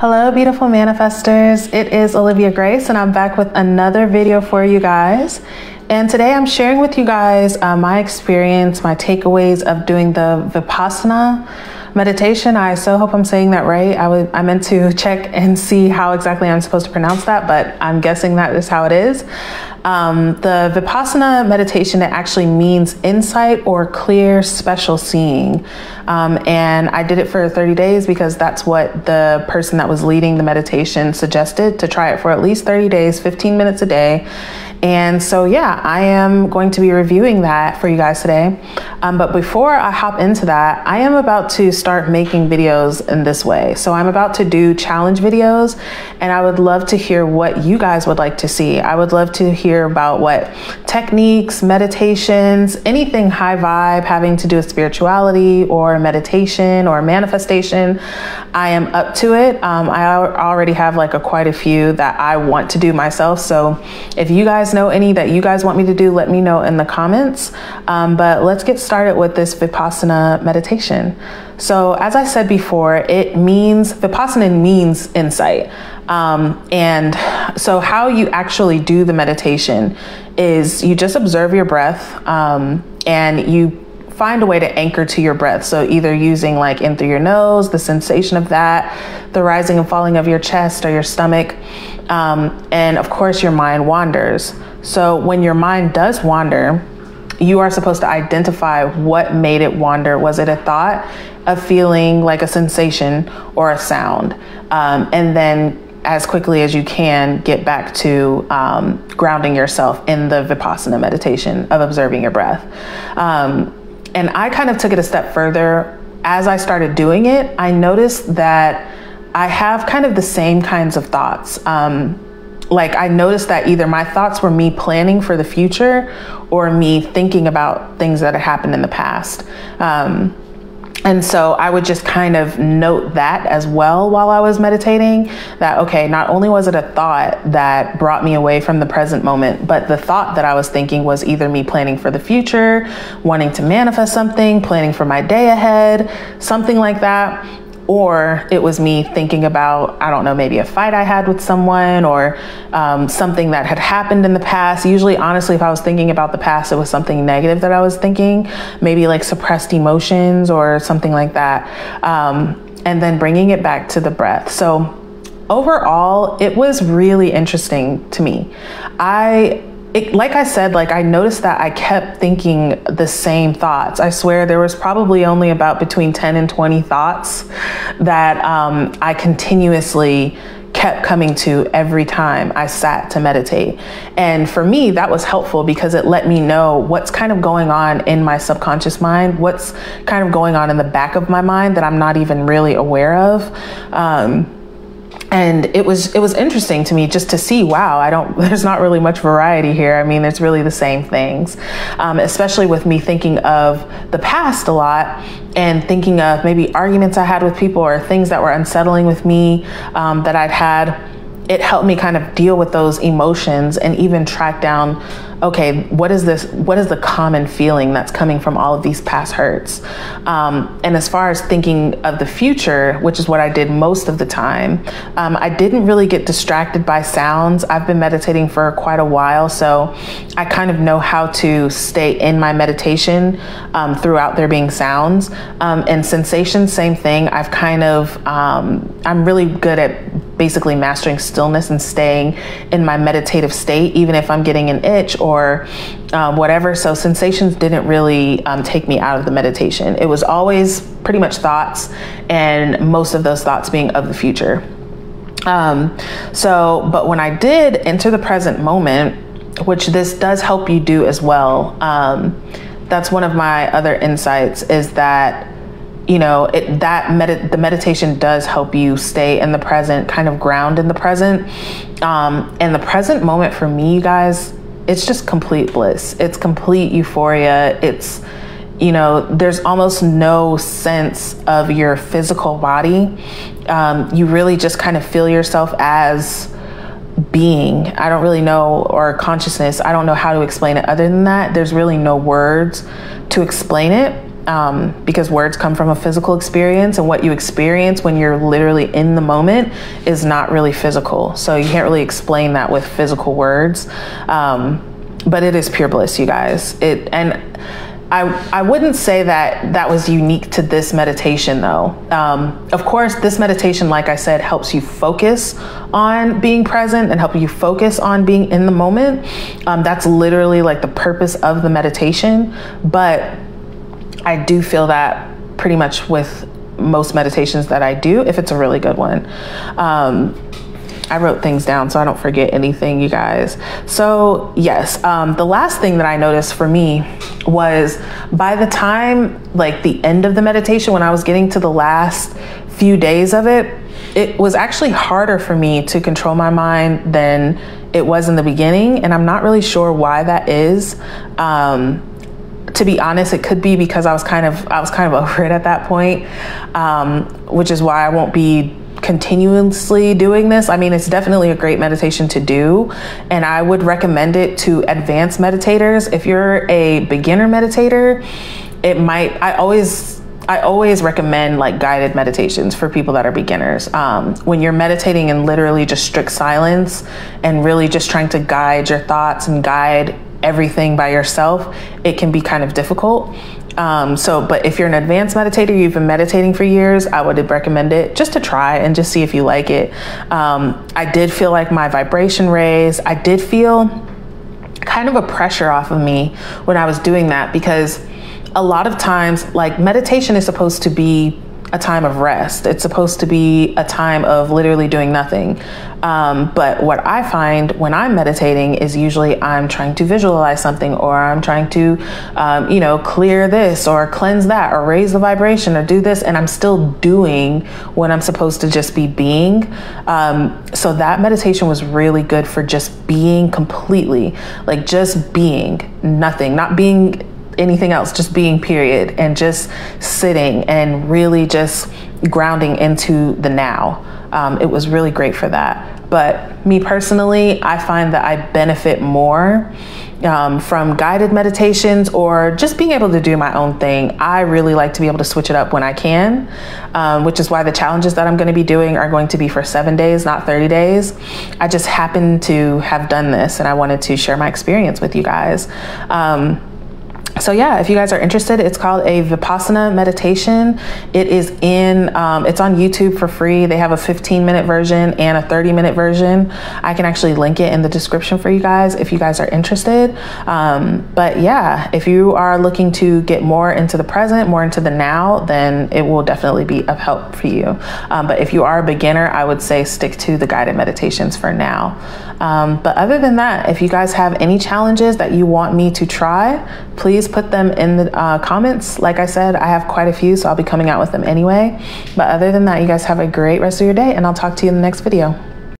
Hello, beautiful manifestors. It is Olivia Grace, and I'm back with another video for you guys. And today I'm sharing with you guys uh, my experience, my takeaways of doing the Vipassana meditation. I so hope I'm saying that right. I, I meant to check and see how exactly I'm supposed to pronounce that, but I'm guessing that is how it is. Um, the Vipassana meditation, it actually means insight or clear special seeing. Um, and I did it for 30 days because that's what the person that was leading the meditation suggested to try it for at least 30 days, 15 minutes a day. And so, yeah, I am going to be reviewing that for you guys today. Um, but before I hop into that, I am about to start making videos in this way. So, I'm about to do challenge videos, and I would love to hear what you guys would like to see. I would love to hear about what techniques, meditations, anything high vibe having to do with spirituality or meditation or manifestation. I am up to it. Um, I already have like a quite a few that I want to do myself. So, if you guys know any that you guys want me to do, let me know in the comments. Um, but let's get started with this Vipassana meditation. So, as I said before, it means Vipassana means insight. Um, and so, how you actually do the meditation is you just observe your breath um, and you find a way to anchor to your breath. So, either using like in through your nose, the sensation of that, the rising and falling of your chest or your stomach. Um, and of course, your mind wanders. So, when your mind does wander, you are supposed to identify what made it wander. Was it a thought, a feeling, like a sensation, or a sound? Um, and then as quickly as you can get back to um, grounding yourself in the vipassana meditation of observing your breath. Um, and I kind of took it a step further. As I started doing it, I noticed that I have kind of the same kinds of thoughts. Um, like I noticed that either my thoughts were me planning for the future or me thinking about things that had happened in the past. Um, and so I would just kind of note that as well while I was meditating that, okay, not only was it a thought that brought me away from the present moment, but the thought that I was thinking was either me planning for the future, wanting to manifest something, planning for my day ahead, something like that or it was me thinking about, I don't know, maybe a fight I had with someone or um, something that had happened in the past. Usually, honestly, if I was thinking about the past, it was something negative that I was thinking, maybe like suppressed emotions or something like that. Um, and then bringing it back to the breath. So, overall, it was really interesting to me. I it, like I said, like I noticed that I kept thinking the same thoughts. I swear there was probably only about between 10 and 20 thoughts that um, I continuously kept coming to every time I sat to meditate. And for me, that was helpful because it let me know what's kind of going on in my subconscious mind, what's kind of going on in the back of my mind that I'm not even really aware of. Um, and it was it was interesting to me just to see wow i don't there's not really much variety here. I mean it's really the same things. Um, especially with me thinking of the past a lot and thinking of maybe arguments i had with people or things that were unsettling with me um, that i'd had it helped me kind of deal with those emotions and even track down okay what is this what is the common feeling that's coming from all of these past hurts? Um, and as far as thinking of the future which is what i did most of the time um, i didn't really get distracted by sounds. I've been meditating for quite a while so i kind of know how to stay in my meditation um, throughout there being sounds. Um, and sensations same thing. I've kind of um, i'm really good at basically mastering stillness and staying in my meditative state, even if I'm getting an itch or um, whatever. So sensations didn't really um, take me out of the meditation. It was always pretty much thoughts, and most of those thoughts being of the future. Um, so, but when I did enter the present moment, which this does help you do as well, um, that's one of my other insights is that you know it, that med- the meditation does help you stay in the present kind of ground in the present. Um, and the present moment for me you guys it's just complete bliss. It's complete euphoria. It's you know there's almost no sense of your physical body. Um, you really just kind of feel yourself as being. I don't really know or consciousness i don't know how to explain it other than that. There's really no words to explain it um, because words come from a physical experience, and what you experience when you're literally in the moment is not really physical. So you can't really explain that with physical words. Um, but it is pure bliss, you guys. It and. I, I wouldn't say that that was unique to this meditation though. Um, of course, this meditation, like I said, helps you focus on being present and help you focus on being in the moment. Um, that's literally like the purpose of the meditation. But I do feel that pretty much with most meditations that I do, if it's a really good one. Um, I wrote things down so I don't forget anything, you guys. So, yes, um, the last thing that I noticed for me was by the time, like the end of the meditation, when I was getting to the last few days of it, it was actually harder for me to control my mind than it was in the beginning. And I'm not really sure why that is. Um, to be honest, it could be because I was kind of I was kind of over it at that point, um, which is why I won't be continuously doing this. I mean, it's definitely a great meditation to do, and I would recommend it to advanced meditators. If you're a beginner meditator, it might. I always I always recommend like guided meditations for people that are beginners. Um, when you're meditating in literally just strict silence and really just trying to guide your thoughts and guide everything by yourself, it can be kind of difficult. Um, so, but if you're an advanced meditator, you've been meditating for years, I would recommend it just to try and just see if you like it. Um, I did feel like my vibration raised. I did feel kind of a pressure off of me when I was doing that because a lot of times, like meditation is supposed to be a time of rest. It's supposed to be a time of literally doing nothing. Um, but what I find when I'm meditating is usually I'm trying to visualize something or I'm trying to, um, you know, clear this or cleanse that or raise the vibration or do this. And I'm still doing what I'm supposed to just be being. Um, so that meditation was really good for just being completely, like just being nothing, not being anything else, just being period and just sitting and really just grounding into the now. Um, it was really great for that. But me personally, I find that I benefit more um, from guided meditations or just being able to do my own thing. I really like to be able to switch it up when I can, um, which is why the challenges that I'm going to be doing are going to be for seven days, not 30 days. I just happen to have done this and I wanted to share my experience with you guys. Um, so yeah if you guys are interested it's called a vipassana meditation. It is in um, it's on youtube for free. They have a 15 minute version and a 30 minute version. I can actually link it in the description for you guys if you guys are interested. Um, but yeah if you are looking to get more into the present more into the now then it will definitely be of help for you. Um, but if you are a beginner i would say stick to the guided meditations for now. Um, but other than that if you guys have any challenges that you want me to try please put them in the uh, comments. Like I said, I have quite a few, so I'll be coming out with them anyway. But other than that, you guys have a great rest of your day, and I'll talk to you in the next video.